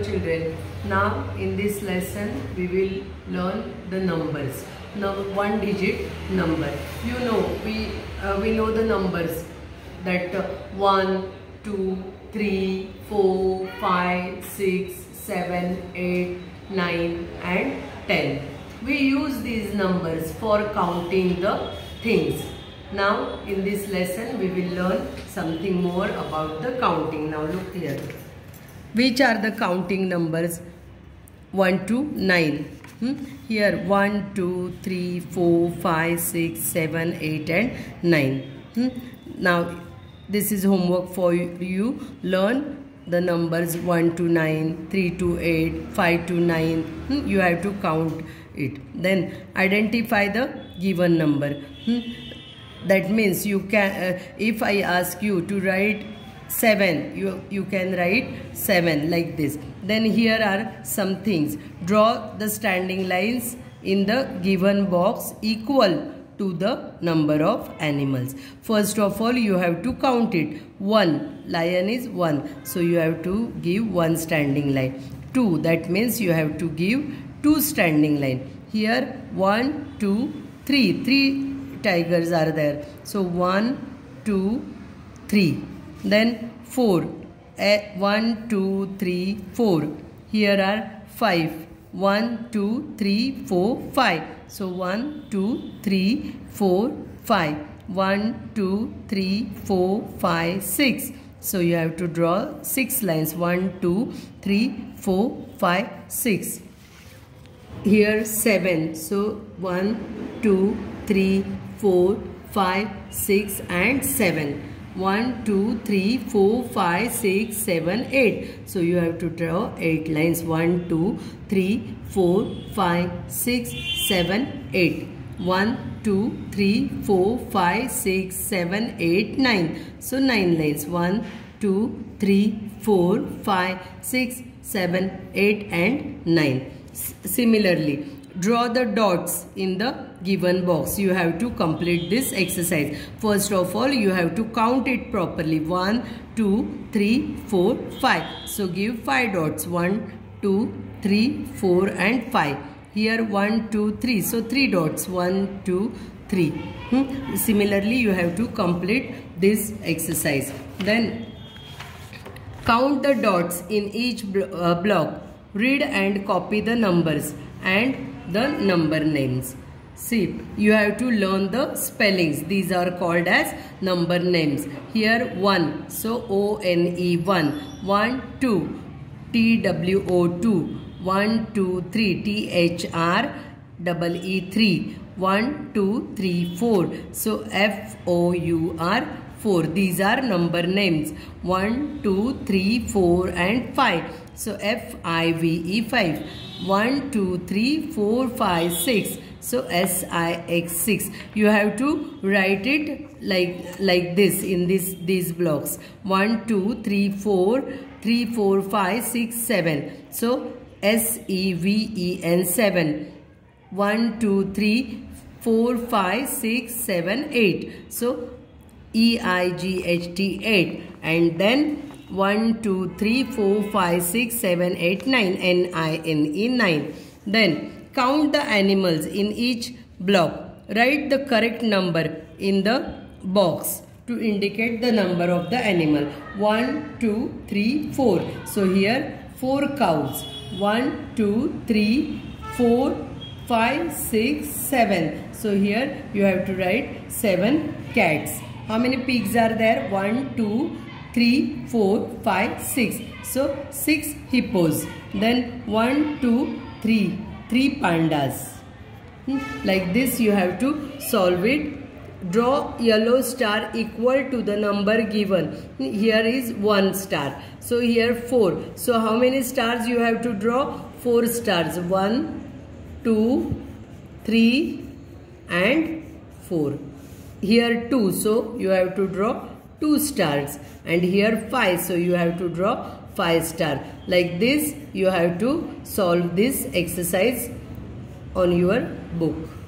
Children, now in this lesson we will learn the numbers. Now one digit number. You know we uh, we know the numbers that uh, 1, 2, 3, 4, 5, 6, 7, 8, 9 and 10. We use these numbers for counting the things. Now in this lesson we will learn something more about the counting. Now look here. Which are the counting numbers? 1 to 9. Hmm? Here 1, 2, 3, 4, 5, 6, 7, 8 and 9. Hmm? Now this is homework for you. Learn the numbers 1 to 9, 3 to 8, 5 to 9. Hmm? You have to count it. Then identify the given number. Hmm? That means you can, uh, if I ask you to write 7 you you can write 7 like this. Then here are some things. Draw the standing lines in the given box equal to the number of animals. First of all you have to count it. 1 lion is 1 so you have to give one standing line. 2 that means you have to give two standing line. Here 1 2 3 3 tigers are there. So 1 2 3 then 4. 1, 2, 3, 4. Here are 5. 1, 2, 3, 4, 5. So 1, 2, 3, 4, 5. 1, 2, 3, 4, 5, 6. So you have to draw 6 lines. 1, 2, 3, 4, 5, 6. Here 7. So 1, 2, 3, 4, 5, 6 and 7. 1, 2, 3, 4, 5, 6, 7, 8. So you have to draw 8 lines. 1, 2, 3, 4, 5, 6, 7, 8. 1, 2, 3, 4, 5, 6, 7, 8, 9. So 9 lines. 1, 2, 3, 4, 5, 6, 7, 8 and 9. S similarly, draw the dots in the given box. You have to complete this exercise. First of all you have to count it properly. 1 2 3 4 5 so give 5 dots. 1 2 3 4 and 5 here 1 2 3 so 3 dots. 1 2 3 hmm? similarly you have to complete this exercise. Then count the dots in each uh, block. Read and copy the numbers and the number names. See, you have to learn the spellings. These are called as number names. Here 1. So O-N-E 1. 1, 2. T-W-O 2. 1, 2, 3. T-H-R double E 3. 1, 2, 3, 4. So F-O-U-R 4. These are number names. 1, 2, 3, 4 and 5. So F-I-V-E 5. 1, 2, 3, 4, 5, 6. So S-I-X 6. You have to write it like, like this in this, these blocks. 1, 2, 3, 4, 3, 4, 5, 6, 7. So S-E-V-E-N 7. 1, 2, 3, 4, 5, 6, 7, 8. So E-I-G-H-T 8. And then 1, 2, 3, 4, 5, 6, 7, 8, 9. N-I-N-E 9. Then count the animals in each block. Write the correct number in the box to indicate the number of the animal. 1, 2, 3, 4. So here 4 cows. 1, 2, 3, 4, 5, 6, 7. So here you have to write 7 cats. How many pigs are there? 1, 2, 3, 4, 5, 6. So 6 hippos. Then 1, 2, 3. 3 pandas. Hmm? Like this you have to solve it. Draw yellow star equal to the number given. Here is 1 star. So here 4. So how many stars you have to draw? 4 stars. 1, 2, 3 and 4. Here 2. So you have to draw 2 stars and here 5 so you have to draw 5 star like this you have to solve this exercise on your book